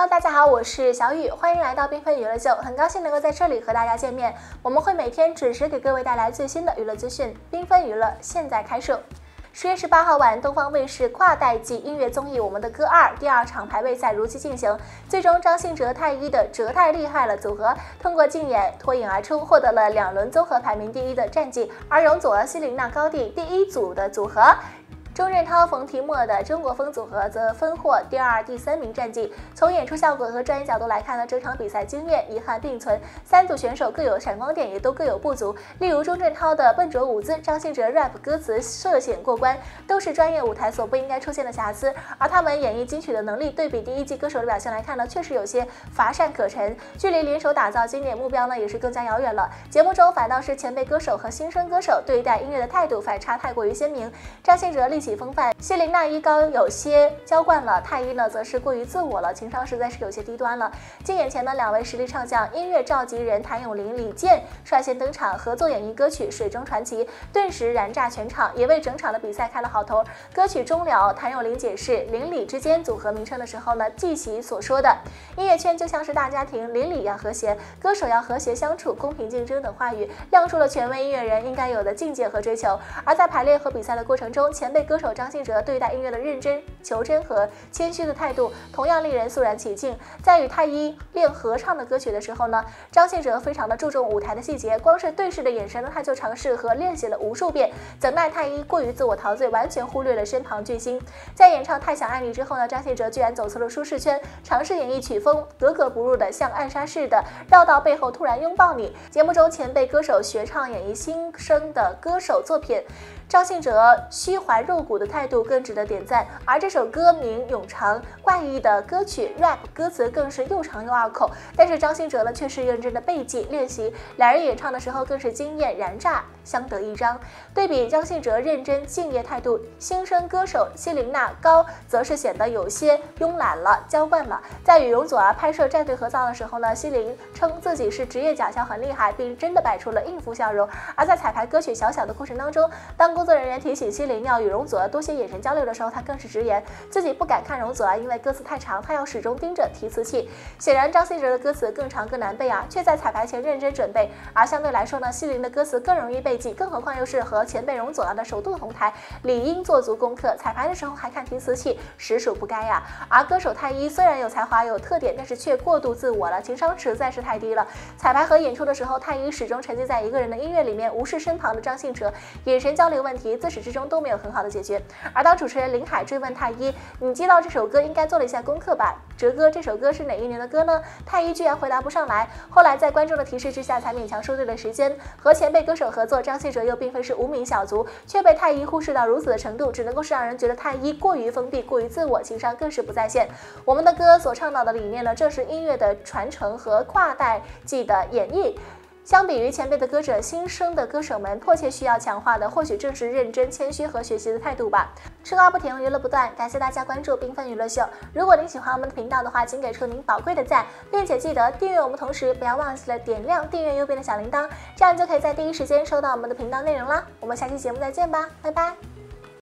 哈喽大家好，我是小雨，欢迎来到缤纷娱乐秀，很高兴能够在这里和大家见面。我们会每天准时给各位带来最新的娱乐资讯。缤纷娱乐现在开设。十月十八号晚，东方卫视跨代际音乐综艺《我们的歌二》第二场排位赛如期进行，最终张信哲、太一的“哲太厉害了”组合通过竞演脱颖而出，获得了两轮综合排名第一的战绩。而容祖儿、希林娜、高地第一组的组合。钟镇涛、冯提莫的中国风组合则分获第二、第三名战绩。从演出效果和专业角度来看呢，这场比赛经验遗憾并存，三组选手各有闪光点，也都各有不足。例如钟镇涛的笨拙舞姿，张信哲 rap 歌词涉险过关，都是专业舞台所不应该出现的瑕疵。而他们演绎金曲的能力，对比第一季歌手的表现来看呢，确实有些乏善可陈，距离联手打造经典目标呢，也是更加遥远了。节目中反倒是前辈歌手和新生歌手对待音乐的态度反差太过于鲜明，张信哲立即起。风范，谢。琳娜一高有些娇惯了，太一呢则是过于自我了，情商实在是有些低端了。进眼前的两位实力唱将，音乐召集人谭咏麟、李健率先登场，合作演绎歌曲《水中传奇》，顿时燃炸全场，也为整场的比赛开了好头。歌曲终了，谭咏麟解释邻里之间组合名称的时候呢，记其所说的音乐圈就像是大家庭，邻里要和谐，歌手要和谐相处，公平竞争等话语，亮出了权威音乐人应该有的境界和追求。而在排练和比赛的过程中，前辈歌手张信哲对待音乐的认真、求真和谦虚的态度，同样令人肃然起敬。在与太一练合唱的歌曲的时候呢，张信哲非常的注重舞台的细节，光是对视的眼神呢，他就尝试和练习了无数遍。怎奈太一过于自我陶醉，完全忽略了身旁巨星。在演唱《太想爱你》之后呢，张信哲居然走出了舒适圈，尝试演绎曲风，格格不入的像暗杀似的绕到背后突然拥抱你。节目中前辈歌手学唱演绎新生的歌手作品。张信哲虚怀若谷的态度更值得点赞，而这首歌名永长，怪异的歌曲 rap 歌词更是又长又拗口，但是张信哲呢却是认真的背记练习，两人演唱的时候更是惊艳燃炸，相得益彰。对比张信哲认真敬业态度，新生歌手谢琳娜高则是显得有些慵懒了，娇惯了。在与容祖儿拍摄战队合照的时候呢，希林称自己是职业假笑很厉害，并真的摆出了应付笑容。而在彩排歌曲小小的过程当中，当工作人员提醒希林要与容祖儿多些眼神交流的时候，他更是直言自己不敢看容祖儿，因为歌词太长，他要始终盯着提词器。显然张信哲的歌词更长更难背啊，却在彩排前认真准备。而相对来说呢，希林的歌词更容易背记，更何况又是和前辈容祖儿的首度同台，理应做足功课。彩排的时候还看提词器，实属不该呀。而歌手太一虽然有才华有特点，但是却过度自我了，情商实在是太低了。彩排和演出的时候，太一始终沉浸在一个人的音乐里面，无视身旁的张信哲，眼神交流问题自。始至终都没有很好的解决。而当主持人林海追问太一：“你接到这首歌应该做了一下功课吧？哲哥，这首歌是哪一年的歌呢？”太一居然回答不上来。后来在观众的提示之下，才勉强说对了时间。和前辈歌手合作，张信哲又并非是无名小卒，却被太一忽视到如此的程度，只能够是让人觉得太一过于封闭、过于自我，情商更是不在线。我们的歌所倡导的理念呢，正是音乐的传承和跨代际的演绎。相比于前辈的歌者，新生的歌手们迫切需要强化的，或许正是认真、谦虚和学习的态度吧。吃瓜不停，娱乐不断，感谢大家关注缤纷娱乐秀。如果您喜欢我们的频道的话，请给出您宝贵的赞，并且记得订阅我们，同时不要忘记了点亮订阅右边的小铃铛，这样就可以在第一时间收到我们的频道内容啦。我们下期节目再见吧，拜拜。